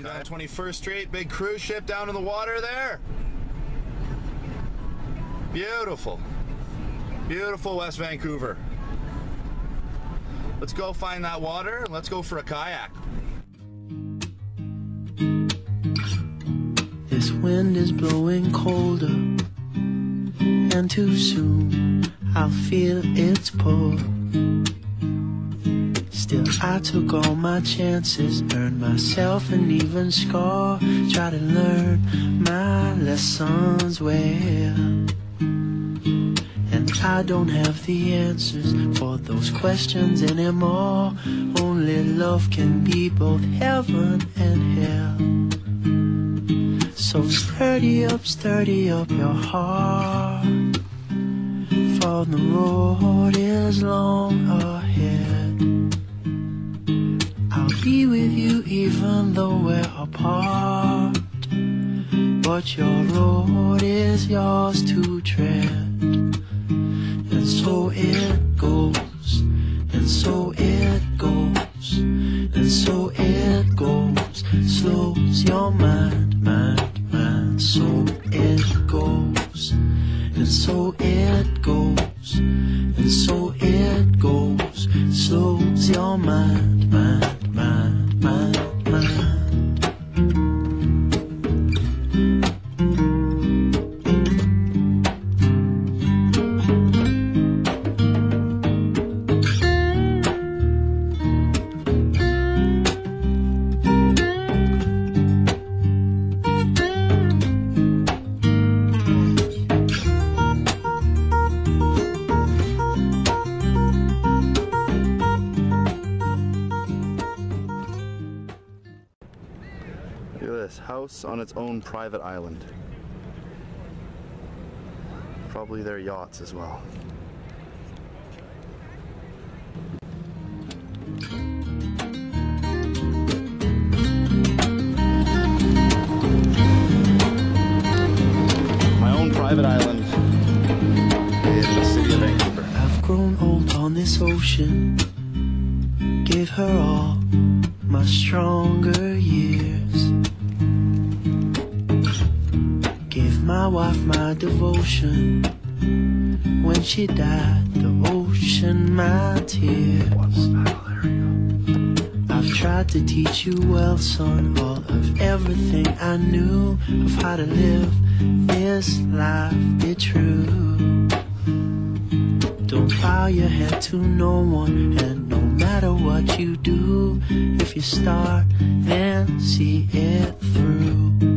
Cruising down 21st Street, big cruise ship down in the water there. Beautiful. Beautiful West Vancouver. Let's go find that water and let's go for a kayak. This wind is blowing colder, and too soon I'll feel its pull. Still, I took all my chances, earned myself an even score. Try to learn my lessons well. And I don't have the answers for those questions anymore. Only love can be both heaven and hell. So sturdy up, sturdy up your heart. For the road is long ahead. Be with you even though we're apart. But your road is yours to tread. And so it goes, and so it goes, and so it goes. Slows your mind, mind, mind. So it goes, and so it goes, and so it Look at this house on its own private island. Probably their yachts as well. My own private island in the city of Vancouver. I've grown old on this ocean. Gave her all my stronger years. Give my wife my devotion. When she died, the ocean my tears. I've tried to teach you well, son, all of everything I knew of how to live this life, be true. Don't bow your head to no one, and what you do, if you start, then see it through.